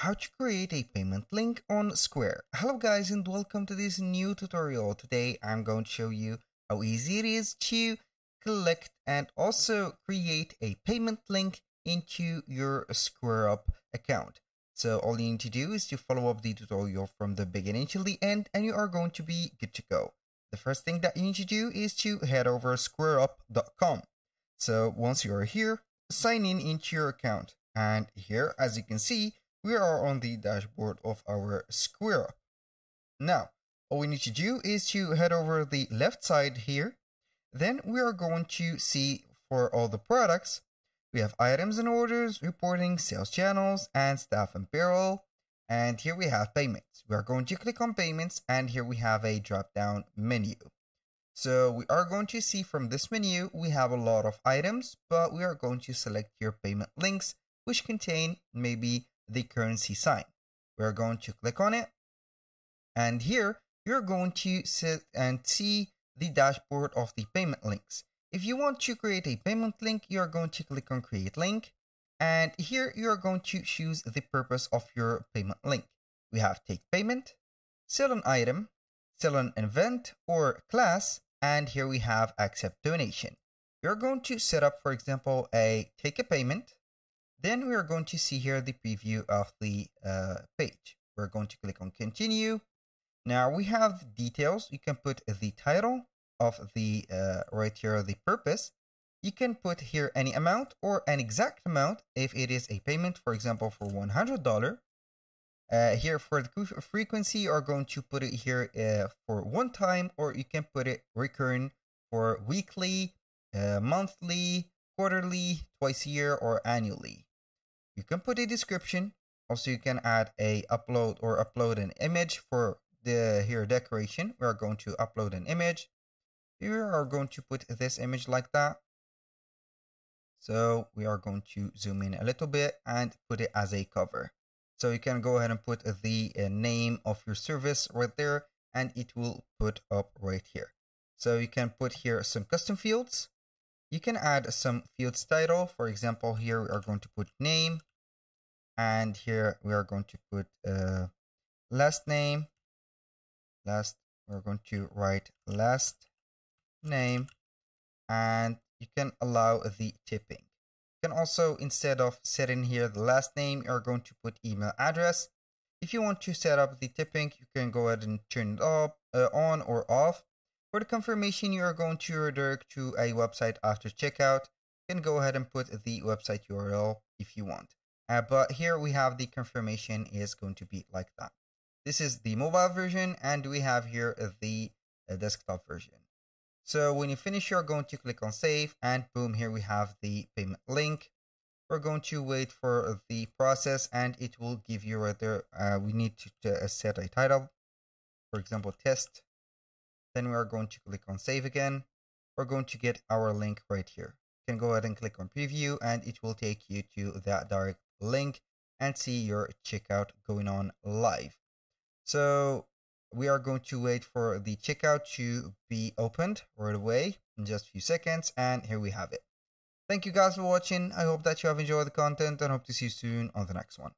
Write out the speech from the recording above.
how to create a payment link on Square. Hello guys and welcome to this new tutorial. Today I'm going to show you how easy it is to collect and also create a payment link into your SquareUp account. So all you need to do is to follow up the tutorial from the beginning to the end and you are going to be good to go. The first thing that you need to do is to head over squareup.com. So once you are here, sign in into your account. And here, as you can see, we are on the dashboard of our Square. Now, all we need to do is to head over the left side here. Then we are going to see for all the products, we have items and orders, reporting, sales channels, and staff and payroll. And here we have payments. We are going to click on payments and here we have a drop down menu. So we are going to see from this menu, we have a lot of items, but we are going to select your payment links, which contain maybe the currency sign. We're going to click on it. And here you're going to sit and see the dashboard of the payment links. If you want to create a payment link, you're going to click on create link. And here you're going to choose the purpose of your payment link. We have take payment, sell an item, sell an event or class, and here we have accept donation. You're going to set up, for example, a take a payment, then we are going to see here the preview of the uh, page. We're going to click on continue. Now we have the details. You can put the title of the uh, right here, the purpose. You can put here any amount or an exact amount if it is a payment, for example, for $100. Uh, here for the frequency, you are going to put it here uh, for one time, or you can put it recurring for weekly, uh, monthly, quarterly, twice a year, or annually. You can put a description. Also, you can add a upload or upload an image for the here decoration. We are going to upload an image. We are going to put this image like that. So we are going to zoom in a little bit and put it as a cover. So you can go ahead and put the uh, name of your service right there and it will put up right here. So you can put here some custom fields. You can add some fields title. For example, here we are going to put name and here we are going to put uh, last name. Last we're going to write last name and you can allow the tipping. You can also instead of setting here the last name you're going to put email address. If you want to set up the tipping you can go ahead and turn it up uh, on or off for the confirmation you are going to redirect to a website after checkout you can go ahead and put the website url if you want uh, but here we have the confirmation is going to be like that. This is the mobile version and we have here the uh, desktop version. So when you finish, you're going to click on save and boom, here we have the payment link. We're going to wait for the process and it will give you right there. Uh, we need to uh, set a title, for example, test. Then we are going to click on save again. We're going to get our link right here. You can go ahead and click on preview and it will take you to that direct link and see your checkout going on live. So we are going to wait for the checkout to be opened right away in just a few seconds and here we have it. Thank you guys for watching. I hope that you have enjoyed the content and hope to see you soon on the next one.